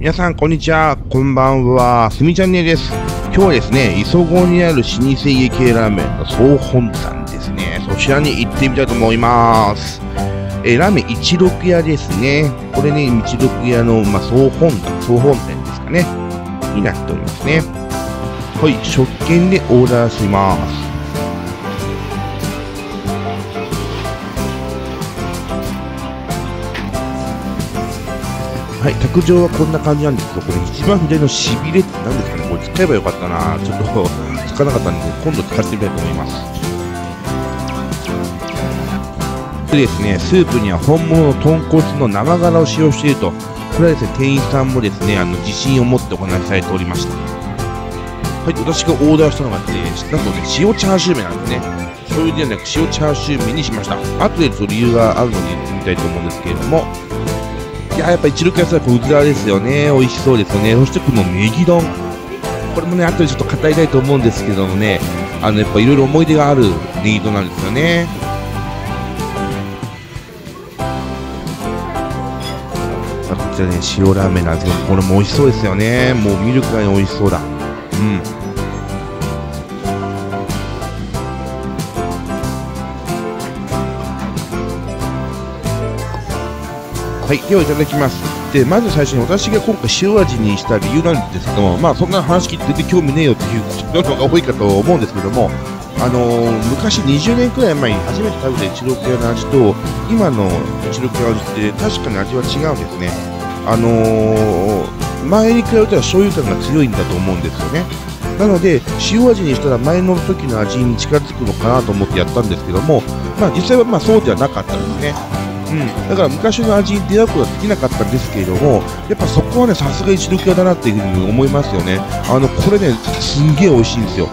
皆さん、こんにちは。こんばんは。すみチャンネルです。今日はですね、磯子にある老舗家系ラーメンの総本山ですね。そちらに行ってみたいと思います。えーラーメン一六屋ですね。これね、一六屋の、まあ、総本山、総本店ですかね。になっておりますね。はい、食券でオーダーします。はい、卓上はこんな感じなんですけど、これ一番左のしびれって何ですかね？これ使えばよかったなちょっと 使わなかったんで、今度使ってみたいと思います。でですね、スープには本物の豚骨の生柄を使用していると、これはですね、店員さんもですね、あの自信を持ってお話しされておりました。はい、私がオーダーしたのがですね、なんとね、塩チャーシュー麺なんですね。醤油ではなく塩チャーシュー麺にしました。後でその理由があるので言ってみたいと思うんですけれども、いや、やっぱ一六野菜はこううずらですよね。美味しそうですよね。そしてこのネギ丼。これもね、後でちょっと語りたいと思うんですけどもね、あの、やっぱいろいろ思い出があるネギ丼なんですよね。こちらね、塩ラーメンなんですけど、これも美味しそうですよね。もう見るからに美味しそうだ。うん。はい、ではいただきます。で、まず最初に私が今回塩味にした理由なんですけども、まあそんな話聞いて全然興味ねえよっていう人のが多いかと思うんですけども、あのー昔20年くらい前に初めて食べた一六屋の味と、今の一六屋の味って確かに味は違うんですね。あのー前に比べたら醤油感が強いんだと思うんですよね。なので、塩味にしたら前の時の味に近づくのかなと思ってやったんですけども、まあ実際はまそうではなかったですね。うん、だから昔の味に出会うことはできなかったんですけれども、やっぱそこはね、さすが一力屋だなっていうふうに思いますよね。あの、これね、すんげえ美味しいんですよ。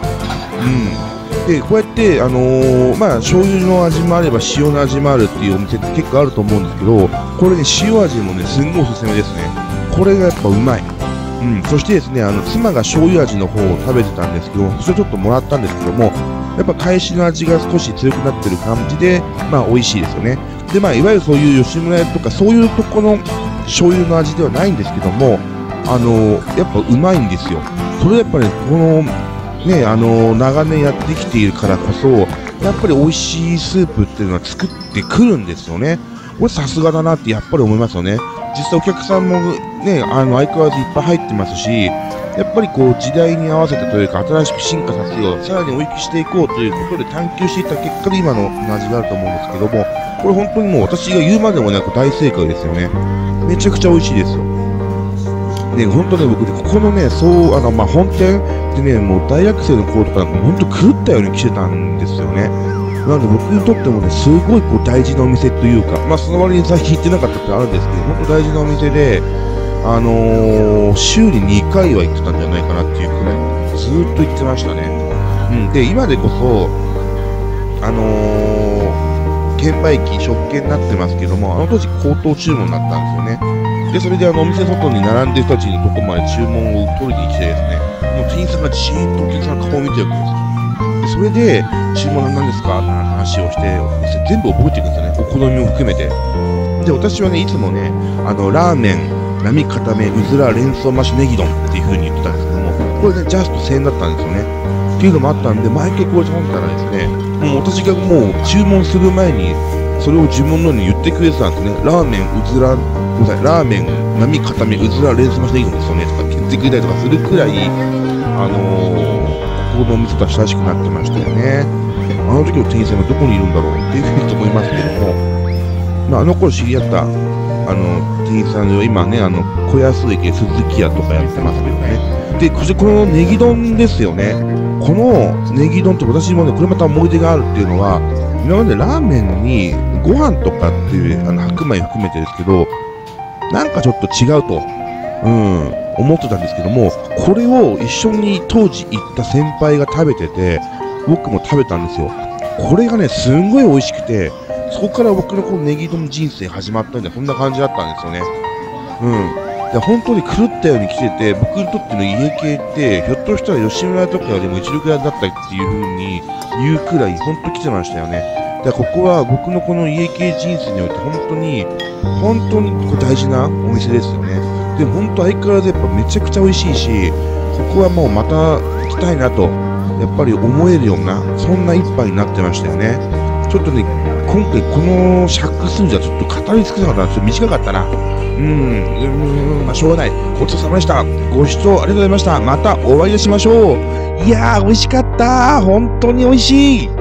うん。で、こうやって、あのーまあ、醤油の味もあれば塩の味もあるっていうお店って結構あると思うんですけど、これね、塩味もね、すんごいおすすめですね。これがやっぱうまい。うん、そしてですね、あの、妻が醤油味の方を食べてたんですけど、それちょっともらったんですけども、やっぱ返しの味が少し強くなってる感じで、まあ、美味しいですよね。で、まあ、いわゆるそういう吉村屋とか、そういうとこの醤油の味ではないんですけども、あのやっぱうまいんですよ。それやっぱり、この、ね、あの長年やってきているからこそ、やっぱり美味しいスープっていうのは作ってくるんですよね。これさすがだなってやっぱり思いますよね。実際お客さんもね、あの相変わらずいっぱい入ってますし、やっぱりこう時代に合わせてというか新しく進化させよう、さらに追い越していこうということで探求していった結果で今の味があると思うんですけども、これ本当にもう私が言うまでもなく大正解ですよね。めちゃくちゃ美味しいですよ。ね、本当ね、僕ね、ここのね、そう、あの、まあ、本店でね、もう大学生の頃とかなんか本当狂ったように来てたんですよね。なので僕にとってもね、すごいこう大事なお店というか、まあその割に最近行ってなかったってあるんですけど、本当大事なお店で、あのー、週に2回は行ってたんじゃないかなっていうくらい、ずっと行ってましたね。うん、で、今でこそ、あのー、券売機、食券になってますけども、あの当時口頭注文だったんですよね。で、それであのお店外に並んでる人たちのとこまで注文を取りに来てですね、もう店員さんがじーっとお客さんの顔を見てるわけですよ。で、それで、注文は何ですか？って話をして、お店全部覚えていくんですよね。お好みも含めて。で、私はね、いつもね、あの、ラーメン、並固め、うずら、連想マッシュネギ丼っていう風に言ってたんですけども、これね、ジャスト1000円だったんですよね。っていうのもあったんで、毎回これ頼んだらですね、もう私がもう注文する前に、それを自分のように言ってくれてたんですね。ラーメン、うずら、ごめんなさい、ラーメン、並固め、うずら、連想マッシュネギ丼ですよね、とか言ってくれたりとかするくらい、あのー、ここのお店とは親しくなってましたよね。あの時の店員さんがどこにいるんだろうっていうふうに思いますけども、まあ、あの頃知り合った、あの、店員さんで今ね、あの、小安駅鈴木屋とかやってますけどね。で、そしてこのネギ丼ですよね。このネギ丼って私もね、これまた思い出があるっていうのは、今までラーメンにご飯とかっていう、あの、白米含めてですけど、なんかちょっと違うと、うん、思ってたんですけども、これを一緒に当時行った先輩が食べてて、僕も食べたんですよ。これがね、すんごい美味しくて、そこから僕のこのネギ丼人生始まったんで、こんな感じだったんですよね。うん。で本当に狂ったように来てて、僕にとっての家系って、ひょっとしたら吉村とかよりも一力屋だったっていう風に言うくらい、本当来てましたよね。だからここは僕のこの家系人生において本当に、本当に大事なお店ですよね。で、本当相変わらずやっぱめちゃくちゃ美味しいし、ここはもうまた行きたいなと、やっぱり思えるような、そんな一杯になってましたよね。ちょっとね、今回この尺数じゃちょっと語り尽くせなかったら。ちょっと短かったな。うん、うん、まあ、しょうがない。ごちそうさまでした。ご視聴ありがとうございました。またお会いしましょう。いやー、美味しかった本当に美味しい